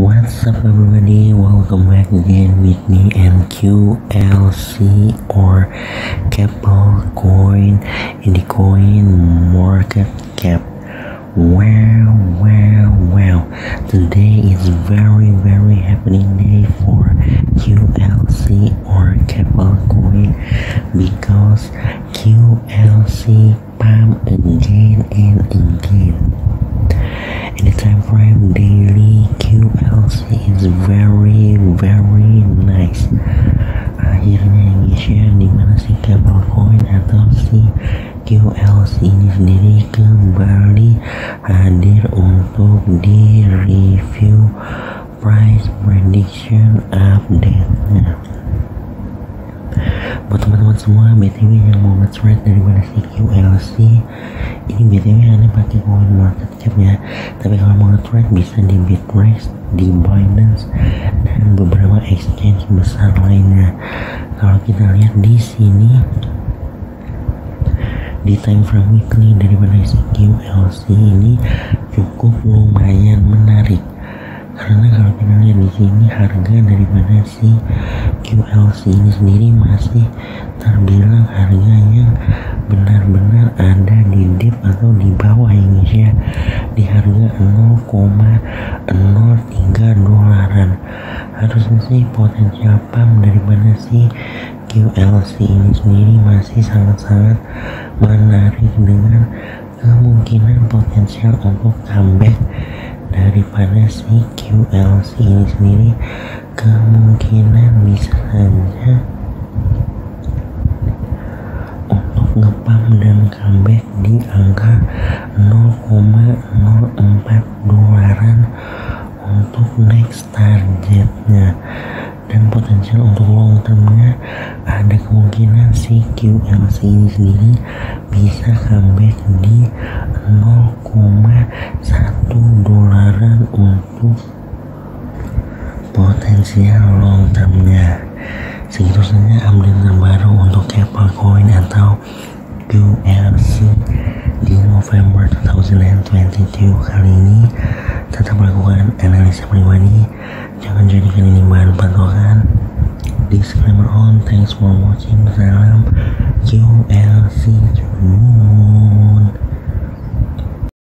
What's up everybody, welcome back again with me and QLC or Capel Coin in the coin market cap. Well, well, well, today is very, very happening day for QLC or Capel Coin because QLC pump again and again. Share di mana si Capel Coin atau si QLC ini sendiri kembali hadir untuk di review price prediction update nya buat teman-teman semua BTW yang mau nge-trade daripada si QLC ini BTW aneh pakai coin market cap ya. Tapi kalau mau nge-trade bisa di Bittrex di Binance dan beberapa exchange besar lainnya. Kalau kita lihat di sini di time frame weekly daripada si QLC ini cukup lumayan menarik. Karena kalau kita lihat di sini harga daripada si QLC ini sendiri masih ini ya. Di harga 0,03 dolaran harusnya sih potensial pump daripada si QLC ini sendiri masih sangat-sangat menarik dengan kemungkinan potensial untuk comeback daripada si QLC ini sendiri. Kemungkinan bisa saja untuk ngepam dan comeback di angka 0,04 dolaran untuk next targetnya. Dan potensial untuk long termnya ada kemungkinan si QLC ini sendiri bisa comeback di 0,1 dolaran untuk potensial long termnya. Segitu saja update terbaru untuk atau QLC di November 2022 kali ini tetap lakukan analisa pribadi. Jangan jadikan ini bahan patokan. Disclaimer on thanks for watching. Salam QLC